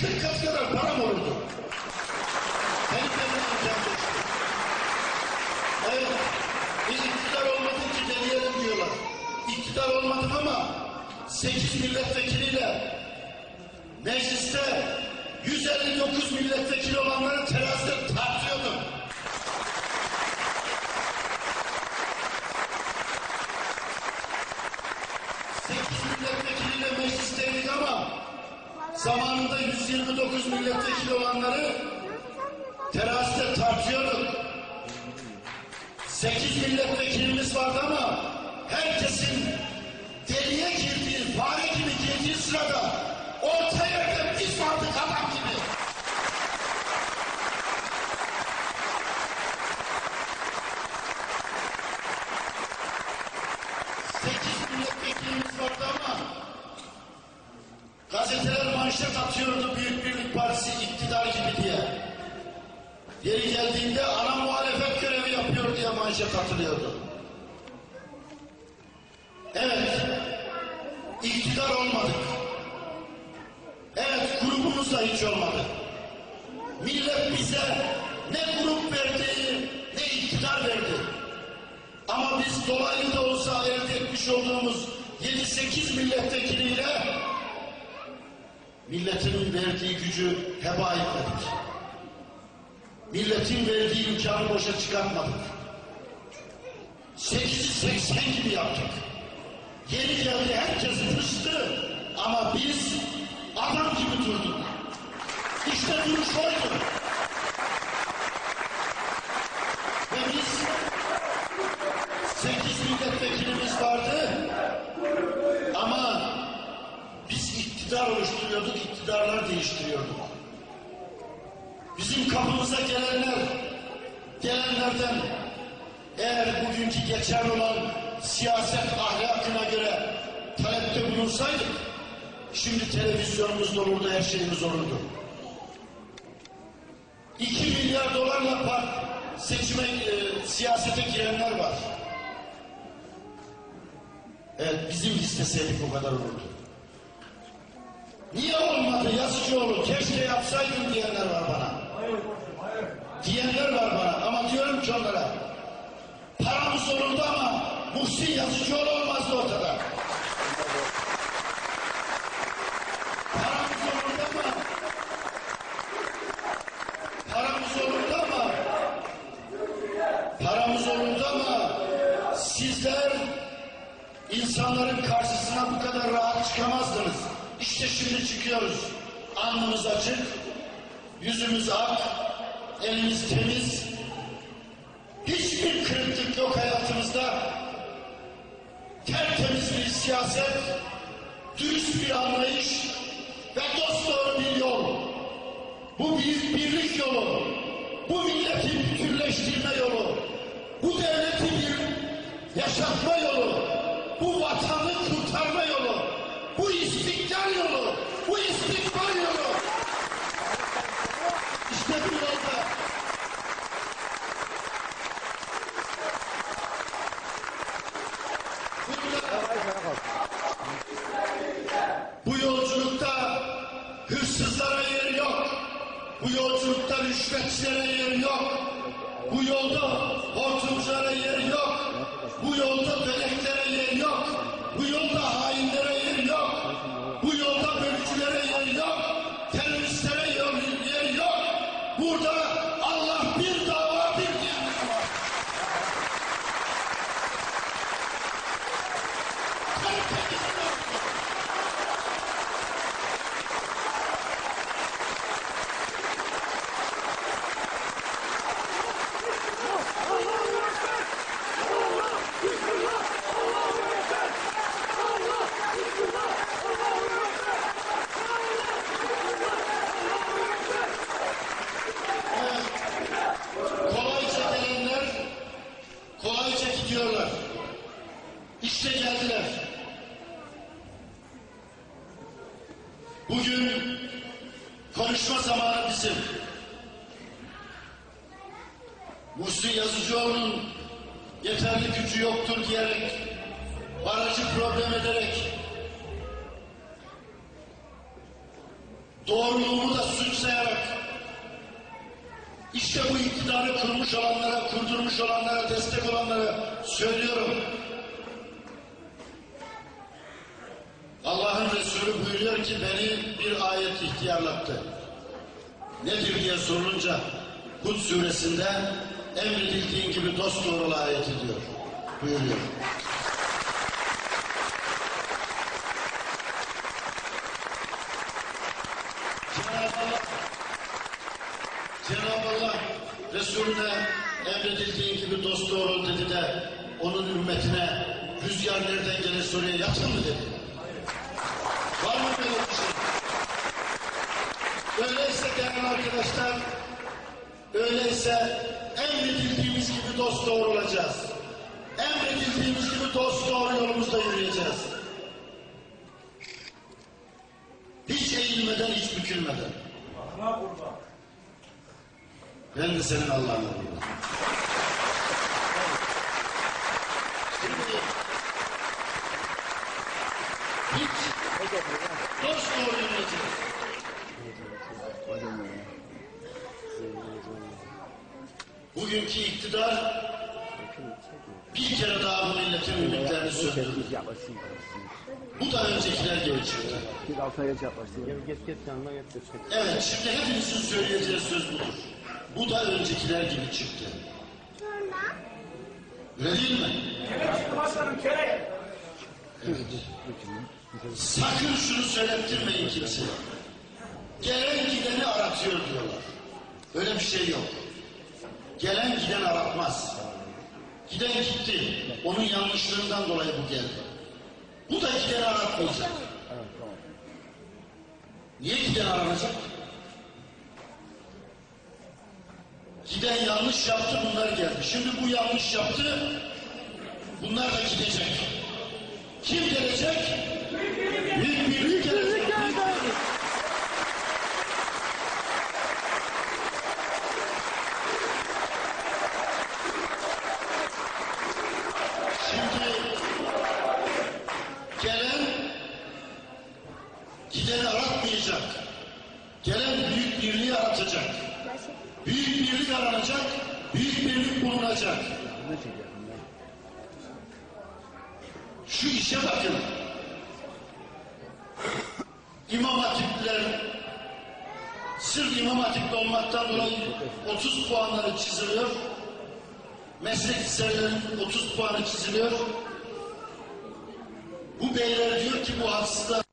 40 kat kadar param olurdu. Benim benim amcam geçti. Evet, biz iktidar olmadık ki deneyelim diyorlar. İktidar olmadık ama 8 milletvekiliyle mecliste 159 milletvekili olanları terazide tartıyordum. Zamanında 129 milletvekili olanları terazide tartıyorduk. Sekiz milletvekilimiz vardı ama herkesin deliye girdiği, fare gibi girdiği sırada orta yerde biz vardık adam gibi. Sekiz milletvekilimiz vardı ama gazeteler manşet atıyordu Büyük Birlik Partisi iktidar gibi diye. Yeri geldiğinde ana muhalefet görevi yapıyor diye manşet atılıyordu. Evet, iktidar olmadık. Evet, grubumuz da hiç olmadı. Millet bize ne grup verdi, ne iktidar verdi. Ama biz dolaylı da olsa elde etmiş olduğumuz 7-8 milletvekiliyle milletin verdiği gücü heba etmedik. Milletin verdiği imkanı boşa çıkartmadık. 8'i 80 gibi yaptık. Yeni geldi herkes fıstı ama biz adam gibi durduk. İşte duruş oydu. Biz iktidar oluşturuyorduk, iktidarlar değiştiriyorduk. Bizim kapımıza gelenler, gelenlerden eğer bugünkü geçerli olan siyaset ahlakına göre talepte bulunsaydık, şimdi televizyonumuz da olurdu, her şeyimiz olurdu. 2 milyar dolarla par seçime, e, siyasete girenler var. Evet, bizim isteseydik o kadar olurdu. Niye olmadı Yazıcıoğlu? Keşke yapsaydın diyenler var bana. Diyenler var bana ama diyorum ki onlara paramız olurdu ama Muhsin Yazıcıoğlu olmazdı ortada. Paramız olurdu ama paramız olurdu ama paramız olurdu ama sizler insanların karşısına bu kadar rahat çıkamazdınız. İşte şimdi çıkıyoruz. Alnımız açık, yüzümüz ak, elimiz temiz. Hiçbir kırıklık yok hayatımızda. Tertemiz bir siyaset, dürüst bir anlayış ve dosdoğru bir yol. Bu bir birlik yolu. Bu milleti bütünleştirme yolu. Bu devleti bir yaşatma yolu. Bu vatanı kurtarma yolu. Bu istiklal yolu. Bu istikbal yolu. İşte bu yolda. Bu yolculukta hırsızlara yer yok. Bu yolculukta rüşvetçilere yer yok. Bu yolda hortumculara yer yok. Bu yolda böleklere yer yok. Bu yolda hainlere yer yok. Bu yolda bölücülere yer yok. Teröristlere yer, yer yok. Burada Allah bir dava bir diyenler var. Tertemiz yol. Kolayca gelenler kolayca gidiyorlar. İşte geldiler. Bugün konuşma zamanı bizim. Muhsin Yazıcıoğlu'nun yeterli gücü yoktur diyerek, barajı problem ederek, doğruluğumu da suçlayarak işte bu iktidarı kurmuş olanlara, kurdurmuş olanlara, destek olanlara söylüyorum. Allah'ın Resulü buyuruyor ki beni bir ayet ihtiyarlattı. Nedir diye sorulunca Hud suresinde emredildiğin gibi dost doğrulu ayeti diyor. Buyuruyor. Cenab-ı Allah Resulüne emredildiğin gibi dost doğru dedi de onun ümmetine rüzgar nereden gelir soruya yatın mı dedi. Var mı böyle bir şey? Öyleyse değerli arkadaşlar, öyleyse emredildiğimiz gibi dost doğru olacağız. Emredildiğimiz gibi dost doğru yolumuzda yürüyeceğiz. Hiç eğilmeden, hiç bükülmeden. Ben de senin Allah'ına kurban. Şimdi hiç dost doğru yürüyeceğiz. Bugünkü iktidar bir kere daha bu milletin ümitlerini söndürdü. Bu da öncekiler gibi çıktı. Geç geç yanına geç geç. Evet, şimdi hepimizin söyleyeceği söz budur. Bu da öncekiler gibi çıktı. Öyle değil mi? Başkanım kere. Sakın şunu söylettirmeyin kimseye. Gelen gideni aratıyor diyorlar. Öyle bir şey yok. Gelen giden aratmaz. Giden gitti. Onun yanlışlığından dolayı bu geldi. Bu da gideni aratmayacak. Niye giden aranacak? Giden yanlış yaptı bunlar geldi. Şimdi bu yanlış yaptı. Bunlar da gidecek. Kim gelecek? Büyük birlik gelecek. Şimdi gelen gideni aratmayacak. Gelen büyük birliği aratacak. Büyük birlik aranacak, büyük birlik bulunacak. Şu işe bakın. İmam Hatipler sırf İmam Hatipli olmaktan dolayı 30 puanları çiziliyor. Meslek liselerinin 30 puanı çiziliyor. Bu beyler diyor ki bu haksızlar